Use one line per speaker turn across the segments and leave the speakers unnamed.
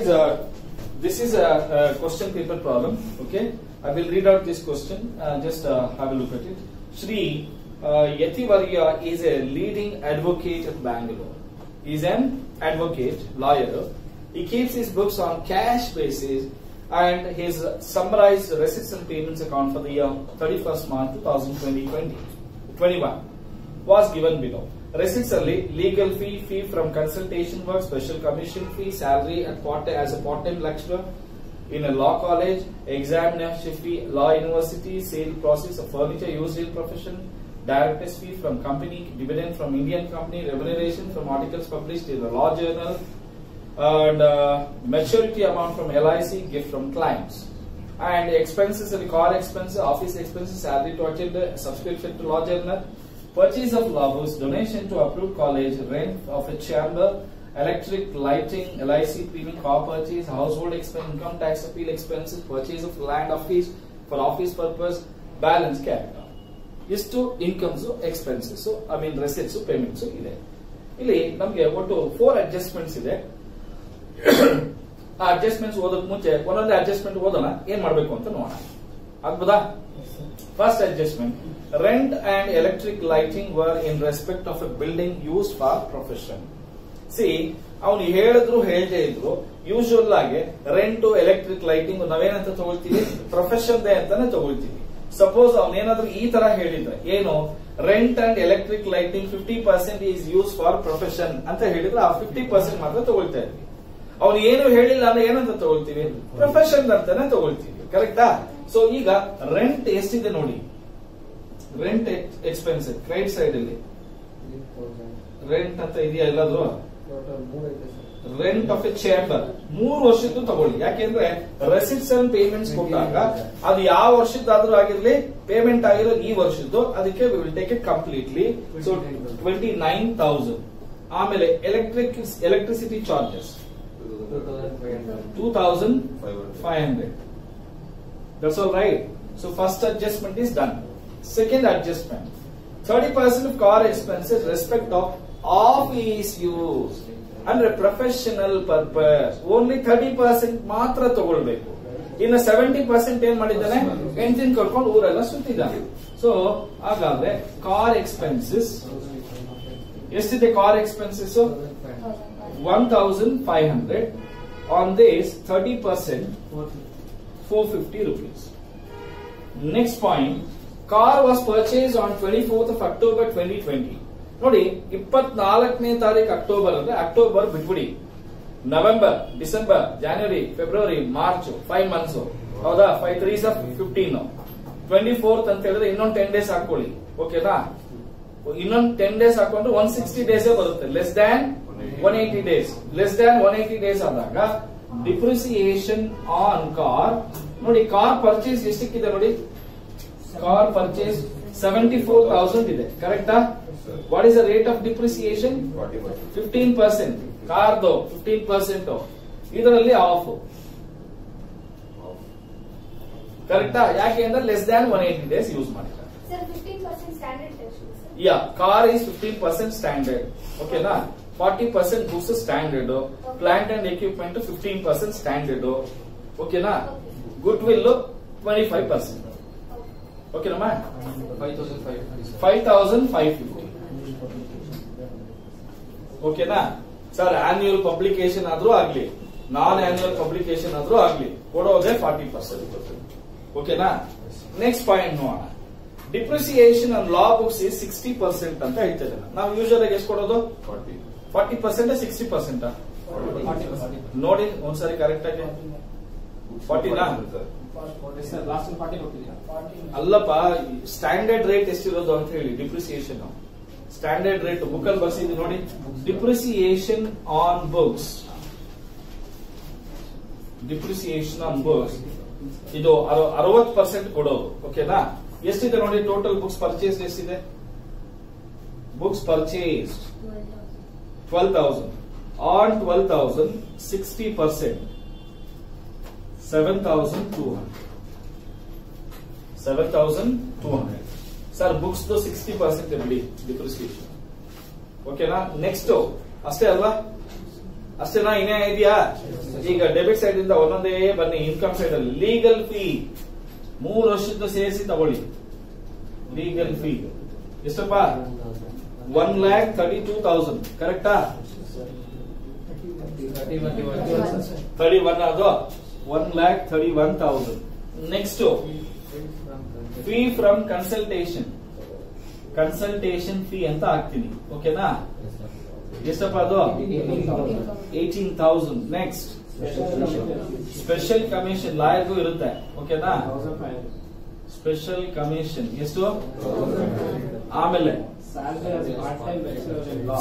Uh, this is a, a question paper problem. Okay, I will read out this question. Uh, just uh, have a look at it. Sri uh, Yativarya is a leading advocate at Bangalore. He is an advocate, lawyer. He keeps his books on cash basis and his summarized receipts and payments account for the year 31st March 2020 21 was given below. Receipts are le- legal fee, fee from consultation work, special commission fee, salary at part as a part-time lecturer in a law college, examination fee, law university, sale process of furniture used in profession, director's fee from company, dividend from Indian company, remuneration from articles published in the law journal, and uh, maturity amount from LIC, gift from clients. And expenses, car expenses, office expenses, salary to attend, subscription to law journal, purchase of law donation to approved college, rent of a chamber, electric, lighting, LIC premium, car purchase, household expense, income tax appeal expenses, purchase of land office for office purpose, balance capital. ಇಷ್ಟು incomes expenses I mean receipts payments ಇದೆ ಇಲ್ಲಿ ನಮಗೆ ಒಟ್ಟು four adjustments ಇದೆ ಆ adjustments ಓದಕ್ ಮುಂಚೆ ಒಂದೊಂದೇ ಅಡ್ಜಸ್ಟ್ಮೆಂಟ್ ಓದೋಣ ಏನ್ ಮಾಡ್ಬೇಕು ಅಂತ ನೋಡೋಣ ಆಗ್ಬೋದಾ first adjustment rent and electric lighting were in respect of a building used for profession. See, ಅವನು ಹೇಳಿದ್ರು ಹೇಳ್ದೇ ಇದ್ರು ಯೂಶುವಲ್ ಆಗಿ ರೆಂಟ್ ಎಲೆಕ್ಟ್ರಿಕ್ ಲೈಟಿಂಗ್ ನಾವೇನಂತ ತಗೊಳ್ತೀವಿ? ಪ್ರೊಫೆಷನ್ ದೇ ಅಂತಾನೆ ತಗೊಳ್ತೀವಿ. ಸಪೋಸ್ ಅವನೇನಾದ್ರೂ ಈ ತರ ಹೇಳಿದ್ರೆ ಏನು rent and electric lighting fifty percent is use for profession ಅಂತ ಹೇಳಿದ್ರೆ ಆ ಫಿಫ್ಟಿ ಪರ್ಸೆಂಟ್ ಮಾತ್ರ ತಗೊಳ್ತಾ ಇದ್ವಿ. ಅವ್ನು ಏನು ಹೇಳಿಲ್ಲ ಅಂದ್ರೆ ಏನಂತ ತಗೊಳ್ತೀವಿ? ಪ್ರೊಫೆಷನ್ ಅಂತಾನೆ ತಗೊಳ್ತೀವಿ. ಕರೆಕ್ಟಾ ಸೊ ಈಗ ರೆಂಟ್ ಎಷ್ಟಿದೆ ನೋಡಿ. ರೆಂಟ್ ಎಕ್ಸ್ಪೆನ್ಸ್ ಕ್ರೆಡಿಟ್ ಸೈಡ್ ಅಲ್ಲಿ. ರೆಂಟ್ ಅಂತ ಇದೆಯಾ ಎಲ್ಲಾದ್ರೂ? ರೆಂಟ್ ಆಫ್ ಎ ಚೇಂಬರ್ ಮೂರು ವರ್ಷದ್ದು ತಗೊಳ್ಳಿ. ಯಾಕೆಂದ್ರೆ ರೆಸಿಪ್ಟ್ಸ್ ಅಂಡ್ ಪೇಮೆಂಟ್ಸ್ ಕೊಟ್ಟಾಗ ಅದು ಯಾವ ವರ್ಷದ್ದಾದ್ರೂ ಆಗಿರ್ಲಿ ಪೇಮೆಂಟ್ ಆಗಿರೋ ಈ ವರ್ಷದ್ದು ಅದಕ್ಕೆ will take it completely so twenty nine thousand ಆಮೇಲೆ electric electricity charges two thousand five hundred that's all right so first adjustment is done second adjustment thirty percent of car expenses respect of office use ಅಂದ್ರೆ professional purpose only thirty percent ಮಾತ್ರ ತಗೊಳ್ಬೇಕು. ಇನ್ನು seventy percent ಏನ್ ಮಾಡಿದ್ದಾನೆ? Engine ಕರ್ಕೊಂಡು ಊರೆಲ್ಲ ಸುತ್ತಿದ್ದಾನೆ. So ಹಾಗಾದ್ರೆ ಕಾರ್ ಎಕ್ಸ್ಪೆನ್ಸಸ್ ಎಷ್ಟಿದೆ car expenses one thousand five hundred on this thirty percent four fifty rupees next point car was purchase on twenty fourth of October twenty twenty ನೋಡಿ, ಇಪ್ಪತ್ನಾಲ್ಕನೇ ತಾರೀಕು ಅಕ್ಟೋಬರ್ ಅಂದ್ರೆ ಅಕ್ಟೋಬರ್ ಬಿಟ್ಬಿಡಿ. November December January February March five months ಹೌದಾ? Five threes of fifteen twenty fourth ಅಂತ ಹೇಳಿದ್ರೆ ಇನ್ನೊಂದು ten days ಹಾಕೊಳ್ಳಿ ಓಕೆನಾ ಇನ್ನೊಂದು ಟೆನ್ ಡೇಸ್ ಹಾಕೊಂಡ್ರೆ ಒನ್ ಸಿಕ್ಸ್ಟಿ ಡೇಸ್ ಬರುತ್ತೆ. Less than one days less than one days ಆದಾಗ ಡಿಪ್ರಿಸಿಯೇಷನ್ ಆನ್ ಕಾರ್ ನೋಡಿ ಕಾರ್ ಪರ್ಚೇಸ್ ಎಷ್ಟಕ್ಕಿದೆ ನೋಡಿ? Car purchase seventy four thousand ಇದೆ ಕರೆಕ್ಟಾ what is the rate of depreciation fifteen percent ಕಾರ್ದು fifteen percent ಇದರಲ್ಲಿ half ಕರೆಕ್ಟಾ ಯಾಕೆ ಅಂದ್ರೆ less than one eighty days use ಮಾಡಿದ್ದಾರೆ.
Sir, 15% standard deduction, sir.
Yeah car is fifteen percent standard ಓಕೆನಾ forty percent books standard plant and equipment fifteen percent standard ಓಕೆನಾ goodwill twenty five percent ಓಕೆನಮ್ಮ five thousand five fifty ಓಕೆನಾ sir annual publication ಆದ್ರೂ ಆಗ್ಲಿ. Non annual publication ಆದ್ರೂ ಆಗ್ಲಿ. ಕೊಡೋದೇ forty percent ಓಕೆನಾ ನೆಕ್ಸ್ಟ್ ಪಾಯಿಂಟ್ ನೋಡೋಣ. Depreciation and law books sixty percent ಅಂತ ಹೇಳ್ತಾ ಇದ್ದಾರೆ ನಾವು ಯೂಶಲ್ ಆಗಿ ಎಷ್ಟು ಕೊಡೋದು? ಫಾರ್ಟಿ ಪರ್ಸೆಂಟ್ ಸಿಕ್ಸ್ಟಿ ಪರ್ಸೆಂಟ್ ನೋಡಿ, ಒಂದ್ಸರಿ ಕರೆಕ್ಟ್ ಆಗಿ. ಫಾರ್ಟಿನಾ ಅಲ್ಲಪ್ಪ ಸ್ಟ್ಯಾಂಡರ್ಡ್ ರೇಟ್ ಎಷ್ಟಿರೋದು ಅಂತ ಹೇಳಿ ಡಿಪ್ರಿಸಿಯೇಷನ್ ಸ್ಟ್ಯಾಂಡರ್ಡ್ ರೇಟ್ ಬುಕ್ ಅಲ್ಲಿ ಬರ್ಸಿದ್ವಿ ನೋಡಿ. Depreciation on books depreciation on books ಇದು ಅರವತ್ ಪರ್ಸೆಂಟ್ ಕೊಡೋದು, ಓಕೆನಾ? ಎಷ್ಟಿದೆ ನೋಡಿ ಟೋಟಲ್ ಬುಕ್ಸ್ ಪರ್ಚೇಸ್ ಎಷ್ಟಿದೆ? Books purchase twelve thousand on twelve thousand sixty percent seven thousand two hundred seven thousand two hundred sir books sixty percent ಬಿಡಿ depreciation ಓಕೆನಾ next ಅಷ್ಟೇ ಅಲ್ವಾ? ಅಷ್ಟೇನಾ ಇನ್ನೇ ಇದೆಯಾ? ಈಗ ಡೆಬಿಟ್ ಸೈಡ್ ಇಂದ ಒಂದೊಂದೇ ಬನ್ನಿ ಇನ್ಕಮ್ ಸೈಡ್ ಅಲ್ಲಿ. ಲೀಗಲ್ ಫೀ ಮೂರು ವರ್ಷದ ಸೇರಿಸಿ ತಗೊಳ್ಳಿ. ಲೀಗಲ್ ಫೀ ಎಷ್ಟಪ್ಪ? One lakh thirty two thousand ಕರೆಕ್ಟಾ ತರ್ಟಿ ಒನ್ ಅದು one lakh thirty one thousand next fee from consultation consultation fee ಅಂತ ಹಾಕ್ತೀನಿ ಓಕೆನಾ ಎಷ್ಟಪ್ಪ ಅದು? Eighteen thousand next special commission ಲಾಯರ್ಗೂ ಇರುತ್ತೆ ಓಕೆನಾ ಸ್ಪೆಷಲ್ ಕಮಿಷನ್ ಎಷ್ಟು? ಆಮೇಲೆ.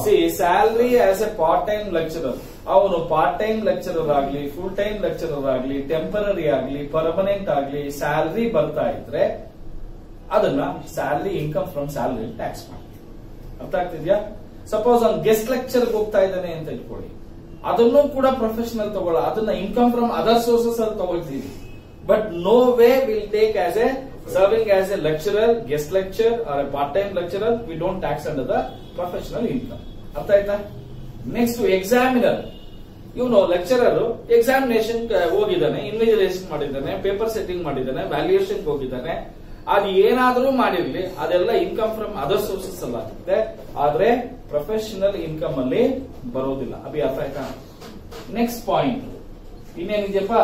See salary as a part time lecturer ಅವನು ಪಾರ್ಟ್ ಟೈಮ್ ಲೆಕ್ಚರರ್ ಆಗ್ಲಿ ಫುಲ್ ಟೈಮ್ ಲೆಕ್ಚರರ್ ಆಗ್ಲಿ ಟೆಂಪರರಿ ಆಗ್ಲಿ ಪರ್ಮನೆಂಟ್ ಆಗ್ಲಿ ಸ್ಯಾಲ್ರಿ ಬರ್ತಾ ಇದ್ರೆ ಅದನ್ನ salary income from salary tax ಮಾಡಿ ಅರ್ಥ ಆಗ್ತಿದ್ಯಾ? ಸಪೋಸ್ ಅವ್ನು ಗೆಸ್ಟ್ ಲೆಕ್ಚರ್ ಹೋಗ್ತಾ ಇದ್ದಾನೆ ಅಂತ ಇಟ್ಕೊಳ್ಳಿ ಅದನ್ನು ಕೂಡ ಪ್ರೊಫೆಷನಲ್ ತಗೊಳ್ಳ, ಅದನ್ನ ಇನ್ಕಮ್ ಫ್ರಮ್ ಅದರ್ ಸೋರ್ಸಸ್ ಅಲ್ಲಿ ತಗೊಳ್ತೀವಿ. But no way will take as a as a lecturer guest lecture or a part time lecturer we don't tax under the professional income ಅರ್ಥ ಆಯ್ತಾ ನೆಕ್ಸ್ಟ್ ಎಕ್ಸಾಮಿನರ್ ಇವನು lecturer examination ಹೋಗಿದ್ದಾನೆ invigilation ಮಾಡಿದ್ದಾನೆ paper setting ಮಾಡಿದ್ದಾನೆ valuation ಹೋಗಿದ್ದಾನೆ. ಅದು ಏನಾದ್ರೂ ಮಾಡಿರ್ಲಿ, ಅದೆಲ್ಲ ಇನ್ಕಮ್ ಫ್ರಮ್ ಅದರ್ ಸೋರ್ಸಸ್ ಅಲ್ಲ. ಆಗುತ್ತೆ ಆದ್ರೆ ಪ್ರೊಫೆಷನಲ್ ಇನ್ಕಮ್ ಅಲ್ಲಿ ಬರೋದಿಲ್ಲ. ಅಭಿ ಅರ್ಥ ಆಯ್ತಾ next point ಇನ್ನೇನಿದೆಯಪ್ಪ?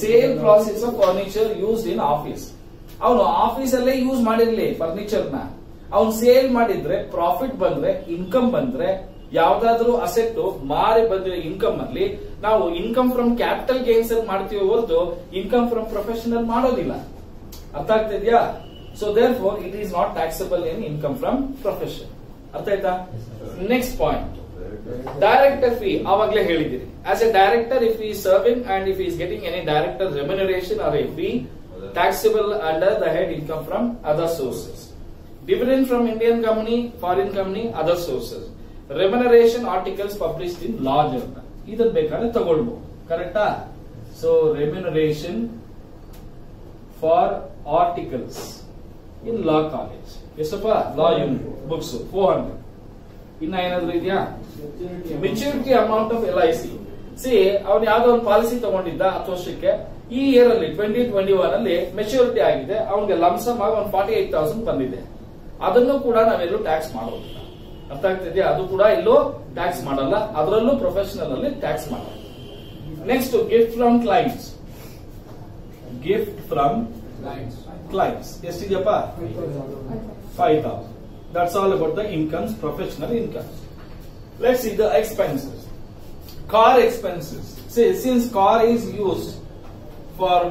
Sale process of furniture use in office ಅವನು ಆಫೀಸ್ ಅಲ್ಲೇ ಯೂಸ್ ಮಾಡಿರ್ಲಿ ಫರ್ನಿಚರ್ನ. ಅವ್ನು ಸೇಲ್ ಮಾಡಿದ್ರೆ ಪ್ರಾಫಿಟ್ ಬಂದ್ರೆ ಇನ್ಕಮ್ ಬಂದ್ರೆ ಯಾವ್ದಾದ್ರು ಅಸೆಟ್ ಮಾರಿ ಬಂದ್ರೆ ಇನ್ಕಮ್ ಅಲ್ಲಿ ನಾವು ಇನ್ಕಮ್ ಫ್ರಮ್ ಕ್ಯಾಪಿಟಲ್ ಗೇನ್ಸ್ ಅಲ್ಲಿ ಮಾಡ್ತೀವಿ ಹೊರತು ಇನ್ಕಮ್ ಫ್ರಮ್ ಪ್ರೊಫೆಷನಲ್ ಮಾಡೋದಿಲ್ಲ. ಅರ್ಥ ಆಗ್ತಿದ್ಯಾ so there for it is not taxable in income from profession ಅರ್ಥ ಆಯ್ತಾ? ನೆಕ್ಸ್ಟ್ ಪಾಯಿಂಟ್ ಡೈರೆಕ್ಟರ್ ಫೀ ಆವಾಗಲೇ ಹೇಳಿದಿರಿ as a director if he serving and if is getting any director remuneration or a fee dividend from Indian company foreign company other sources remuneration articles published in law journal ಇದನ್ನ ಬೇಕಾದ್ರೆ ತಗೊಳ್ಬಹುದು ಕರೆಕ್ಟಾ so remuneration for articles in law college ಎಷ್ಟಪ್ಪ law unit books four hundred ಇನ್ನ ಏನಾದ್ರು ಇದೆಯಾ? Maturity amount of L I C C ಅವ್ನು ಯಾವ್ದೋ ಒಂದು ಪಾಲಿಸಿ ತಗೊಂಡಿದ್ದ ಹತ್ತು ವರ್ಷಕ್ಕೆ. ಈ ಇಯರ್ ಅಲ್ಲಿ ಟ್ವೆಂಟಿ ಟ್ವೆಂಟಿ ಒನ್ ಅಲ್ಲಿ ಮೆಚುರಿಟಿ ಆಗಿದೆ. ಅವನಿಗೆ ಲಂಸಮ್ ಆಗಿ ಒಂದು ಫಾರ್ಟಿ ಏಟ್ ತೌಸಂಡ್ ಬಂದಿದೆ. ಅದನ್ನು ಕೂಡ ನಾವೆಲ್ಲೂ ಟ್ಯಾಕ್ಸ್ ಮಾಡೋದಿಲ್ಲ. ಅರ್ಥ ಆಗ್ತಿದೆಯಾ? ಅದು ಕೂಡ ಎಲ್ಲೂ ಟ್ಯಾಕ್ಸ್ ಮಾಡಲ್ಲ. ಅದರಲ್ಲೂ ಪ್ರೊಫೆಷನಲ್ ಅಲ್ಲಿ ಟ್ಯಾಕ್ಸ್ ಮಾಡಲ್ಲ. Next gift from clients gift from clients ಎಷ್ಟಿದೆಯಪ್ಪ? Five thousand that's all about the incomes professional incomes let's see the expenses car expenses since car is use for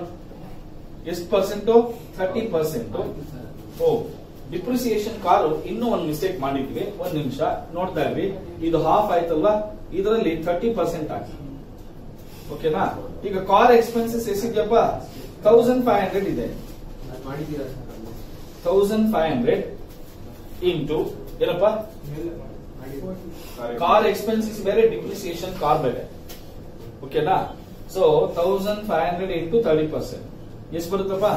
ಎಷ್ಟು ಪರ್ಸೆಂಟ್ ಥರ್ಟಿ ಪರ್ಸೆಂಟ್ ಓ depreciation car ಇನ್ನೂ ಒಂದು mistake ಮಾಡಿದ್ವಿ. ಒಂದ್ ನಿಮಿಷ ನೋಡ್ತಾ ಇದ್ವಿ ಇದು half ಆಯ್ತಲ್ವಾ ಇದರಲ್ಲಿ ಥರ್ಟಿ ಪರ್ಸೆಂಟ್ ಆಗಿ. ಓಕೆನಾ? ಈಗ ಕಾರ್ ಎಕ್ಸ್ಪೆನ್ಸಸ್ ಎಷ್ಟಿದ್ಯಪ್ಪ? ತೌಸಂಡ್ ಫೈವ್ ಹಂಡ್ರೆಡ್ ಇದೆ. ತೌಸಂಡ್ ಫೈವ್ ಹಂಡ್ರೆಡ್ ಇಂಟು ಏನಪ್ಪ? ಕಾರ್ ಎಕ್ಸ್ಪೆನ್ಸಸ್ ಬೇರೆ ಡಿಪ್ರಿಸಿಯೇಷನ್ ಕಾರ್ ಬೇರೆ. ಓಕೆನಾ? So thousand five hundred into thirty percent ಎಷ್ಟು ಬರುತ್ತಪ್ಪ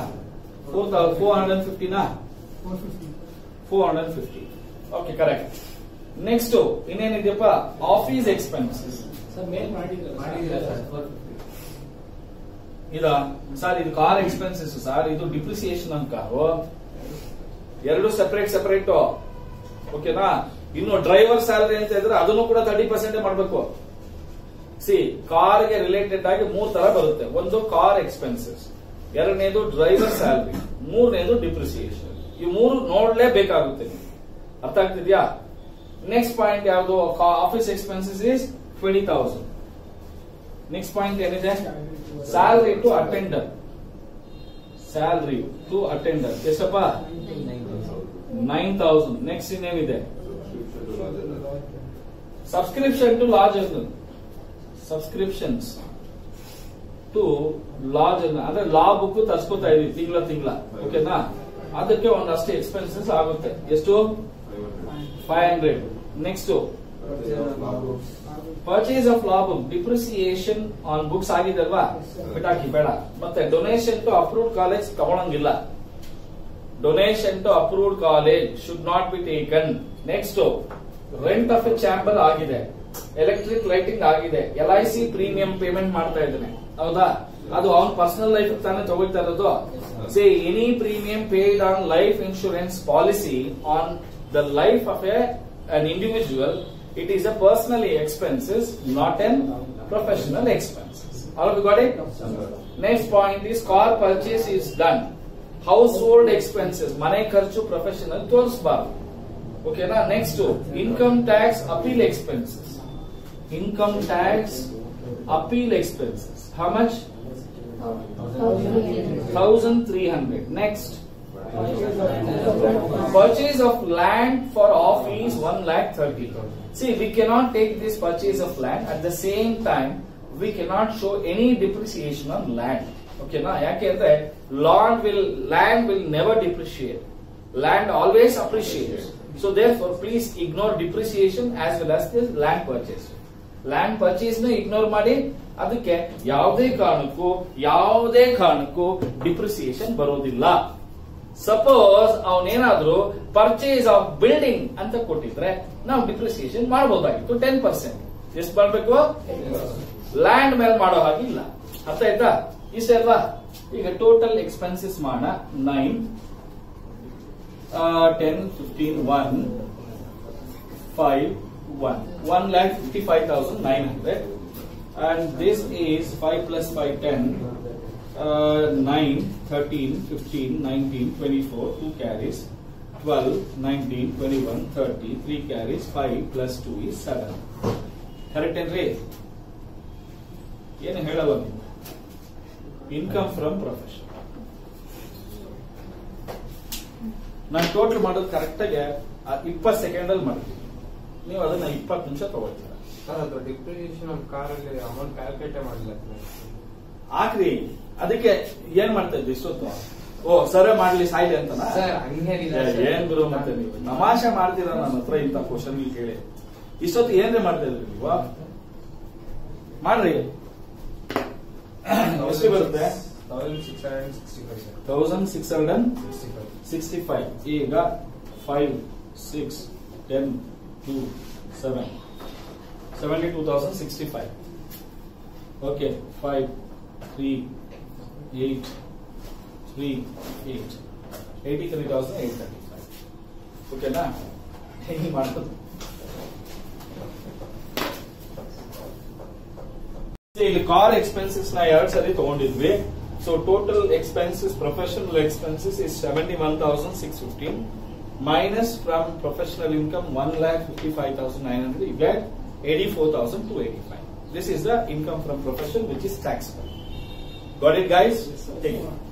four four hundred ಫಿಫ್ಟಿನಾ four hundred fifty okay correct next ಇನ್ನೇನಿದೆಯಪ್ಪ? Office expenses ಇದ? Sir ಇದು ಕಾರ್ ಎಕ್ಸ್ಪೆನ್ಸಸ್ ಸರ್ ಇದು ಡಿಪ್ರಿಸಿಯೇಷನ್ ಅಂತ ಕಾರು ಎರಡು ಸೆಪರೇಟ್ ಸೆಪರೇಟ್ ಓಕೆನಾ ಇನ್ನು ಡ್ರೈವರ್ ಸ್ಯಾಲರಿ ಅಂತ ಇದ್ರೆ ಅದನ್ನು ಕೂಡ ತರ್ಟಿ ಪರ್ಸೆಂಟ್ ಮಾಡಬೇಕು. ಸಿ ಕಾರ್ಗೆ ರಿಲೇಟೆಡ್ ಆಗಿ ಮೂರ್ ತರ ಬರುತ್ತೆ. ಒಂದು ಕಾರ್ ಎಕ್ಸ್ಪೆನ್ಸಸ್ ಎರಡನೇದು ಡ್ರೈವರ್ ಸ್ಯಾಲ್ರಿ ಮೂರನೇದು ಡಿಪ್ರಿಸಿಯೇಷನ್ ಈ ಮೂರು ನೋಡ್ಲೇಬೇಕಾಗುತ್ತೆ ಅರ್ಥ ಆಗ್ತಿದ್ಯಾ? ನೆಕ್ಸ್ಟ್ ಪಾಯಿಂಟ್ ಯಾವುದು? Office expenses is twenty thousand next point ಏನಿದೆ? Salary to attender salary to attender ಎಷ್ಟಪ್ಪ? ನೈನ್ ತೌಸಂಡ್ ನೆಕ್ಸ್ಟ್ ಇನ್ನೇನಿದೆ? Subscription to large subscriptions to large ಅಂದ್ರೆ ಲಾ ಬುಕ್ ತರ್ಸ್ಕೊತಾ ಇದೀವಿ, ತಿಂಗಳ ತಿಂಗಳ, ಓಕೆನಾ? ಅದಕ್ಕೆ ಒಂದಷ್ಟು ಎಕ್ಸ್ಪೆನ್ಸಸ್ ಆಗುತ್ತೆ. ಎಷ್ಟು? Five hundred next purchase of law book depreciation on books ಆಗಿದಲ್ವಾ? ಬಿಟಾಕಿ ಬೇಡ. ಮತ್ತೆ donation to approved college ತಗೊಳಂಗಿಲ್ಲ. Donation to approved college should not be taken next rent of a chamber ಆಗಿದೆ. ಎಲೆಕ್ಟ್ರಿಕ್ ಲೈಟಿಂಗ್ ಆಗಿದೆ. L I C premium payment ಮಾಡ್ತಾ ಇದ್ದಾನೆ. ಹೌದಾ? ಅದು ಅವನ ಪರ್ಸನಲ್ ಲೈಫ್ ತಾನೇ ತಗೋತಾ ಇರೋದು. Say any premium paid on life insurance policy on the life of a individual it is a personal expenses not an professional expenses of you got is is, car purchase is done. Household expenses, ಮನೆ ಖರ್ಚು professional ತೋರಿಸಬಾರ್ದು. ಓಕೆನಾ next income tax appeal expenses income tax appeal expenses. How much? 1300. Next. Purchase of land for office 1 lakh 30 See, we cannot take this purchase of land at the same time. We cannot show any depreciation on land. Okay, now, land will land will never depreciate. Land always appreciates. So therefore, please ignore depreciation as well as the land purchase. Land ಪರ್ಚೇಸ್ನ ignore ಮಾಡಿ, ಅದಕ್ಕೆ ಯಾವುದೇ ಕಾರಣಕ್ಕೂ ಯಾವುದೇ ಕಾರಣಕ್ಕೂ depreciation ಬರೋದಿಲ್ಲ suppose ಅವನೇನಾದ್ರೂ purchase of building ಅಂತ ಕೊಟ್ಟಿದ್ರೆ, ನಾವು ಡಿಪ್ರಿಸಿಯೇಷನ್ ಮಾಡಬಹುದಾಗಿತ್ತು ಟೆನ್ ಪರ್ಸೆಂಟ್ ಎಷ್ಟು ಮಾಡಬೇಕು? ಲ್ಯಾಂಡ್ ಮೇಲೆ ಮಾಡೋ ಹಾಗೆ ಇಲ್ಲ. ಅರ್ಥ ಆಯ್ತಾ? ಇಷ್ಟೇ ಈಗ ಟೋಟಲ್ ಎಕ್ಸ್ಪೆನ್ಸಸ್ ಮಾಡೋಣ. Nine ten fifteen one five one one lakh fifty five thousand nine hundred and this is five plus five ten uh, 9, 13, 15, 19, 24, 2 carries, 12, 19, 21, 30, 3 carries, 5 plus 2 is 7. Correct ಏನ್ರಿ? ಏನು ಹೇಳಲ್ಲ ನೀವು ಇನ್ಕಮ್ ಫ್ರಮ್ ಪ್ರೊಫೆಷನ್ ನಾನು total ಮಾಡೋದು ಕರೆಕ್ಟಾಗಿ ಇಪ್ಪತ್ತು second ಮಾಡ್ತೀನಿ. ನೀವು ಅದನ್ನ ಇಪ್ಪತ್ತು ನಿಮಿಷ ತಗೊಳ್ತೀರಾ.
ಸರ್ ಅದು ಡಿಪ್ರಿಸಿಯೇಷನ್ ಕಾರಲ್ಲಿ ಅಮೌಂಟ್ ಕ್ಯಾಲ್ಕುಲೇಟ್ ಮಾಡಿಲ್ಲ.
ಹಾಕ್ರಿ ಅದಕ್ಕೆ ಏನ್ ಮಾಡ್ತಾ ಇದ್ವಿ ಇಷ್ಟೊತ್ತು ಓ ಸರ್ವೆ ಮಾಡ್ಲಿ ಸಾಯ್ಲಿ ಅಂತ
ಸರ್ ಹಂಗೇನಿಲ್ಲ
ಏ, ಏನ್ ಗುರು ಮತ್ತೆ ನೀವು? ನಮಾಷೆ ಮಾಡ್ತೀರಾ ನನ್ನ ಹತ್ರ ಇಂತ ಕ್ವಶನ್ ಕೇಳಿ. ಇಷ್ಟೊತ್ತು ಏನ್ರಿ ಮಾಡ್ತಾ ಇದ್ರಿ ನೀವು? ಮಾಡ್ರಿ. ಎಷ್ಟು ಬರುತ್ತೆ?
Thousand six hundred sixty five
ಈಗ five six ten two seven seventy two thousand sixty five okay five three eight three eight eighty three thousand eight thirty five ಓಕೆನಾ ಹಿಂಗೆ ಮಾಡೋದು ಇಲ್ಲಿ ಕಾರ್ ಎಕ್ಸ್ಪೆನ್ಸಸ್ನ ಎರಡ್ ಸರಿ ತಗೊಂಡಿದ್ವಿ so total expenses professional expenses is seventy one thousand six fifteen minus from professional income 1 lakh 55,900 you get 84,285. This is the income from profession which is taxable. Got it guys? Yes, Take it.